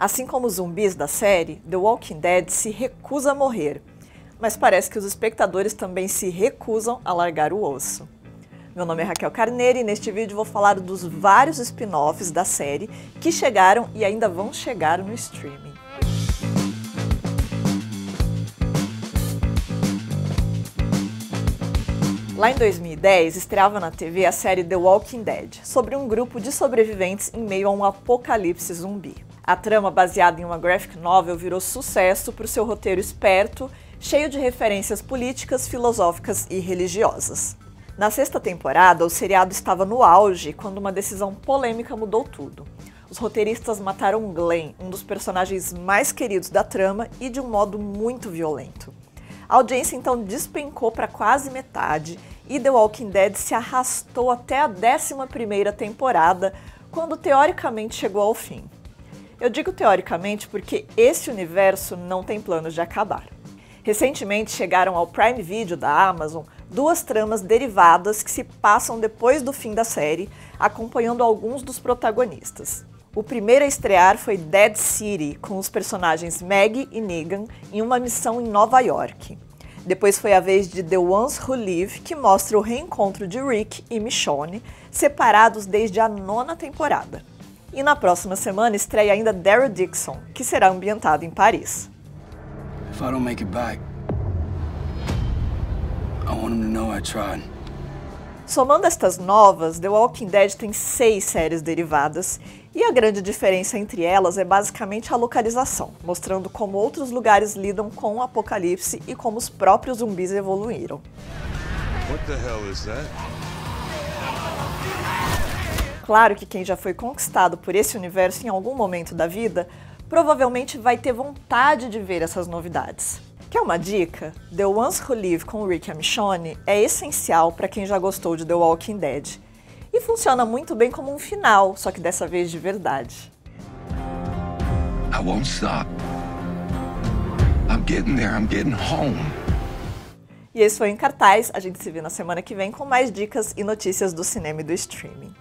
Assim como os zumbis da série, The Walking Dead se recusa a morrer, mas parece que os espectadores também se recusam a largar o osso. Meu nome é Raquel Carneiro e neste vídeo vou falar dos vários spin-offs da série que chegaram e ainda vão chegar no streaming. Lá em 2010, estreava na TV a série The Walking Dead, sobre um grupo de sobreviventes em meio a um apocalipse zumbi. A trama, baseada em uma graphic novel, virou sucesso por seu roteiro esperto, cheio de referências políticas, filosóficas e religiosas. Na sexta temporada, o seriado estava no auge quando uma decisão polêmica mudou tudo. Os roteiristas mataram Glenn, um dos personagens mais queridos da trama, e de um modo muito violento. A audiência então despencou para quase metade e The Walking Dead se arrastou até a 11ª temporada, quando teoricamente chegou ao fim. Eu digo teoricamente porque esse universo não tem planos de acabar. Recentemente chegaram ao Prime Video da Amazon duas tramas derivadas que se passam depois do fim da série, acompanhando alguns dos protagonistas. O primeiro a estrear foi Dead City, com os personagens Maggie e Negan em uma missão em Nova York. Depois foi a vez de The Ones Who Live, que mostra o reencontro de Rick e Michonne, separados desde a nona temporada. E na próxima semana estreia ainda Daryl Dixon, que será ambientado em Paris. If I don't make it back, I want him to know I tried. Somando estas novas, The Walking Dead tem seis séries derivadas e a grande diferença entre elas é basicamente a localização, mostrando como outros lugares lidam com o apocalipse e como os próprios zumbis evoluíram. Claro que quem já foi conquistado por esse universo em algum momento da vida provavelmente vai ter vontade de ver essas novidades. Quer uma dica? The Ones Who Live com Rick e Michonne é essencial para quem já gostou de The Walking Dead. E funciona muito bem como um final, só que dessa vez de verdade. I won't stop. I'm getting there, I'm getting home. E esse foi em cartaz. A gente se vê na semana que vem com mais dicas e notícias do cinema e do streaming.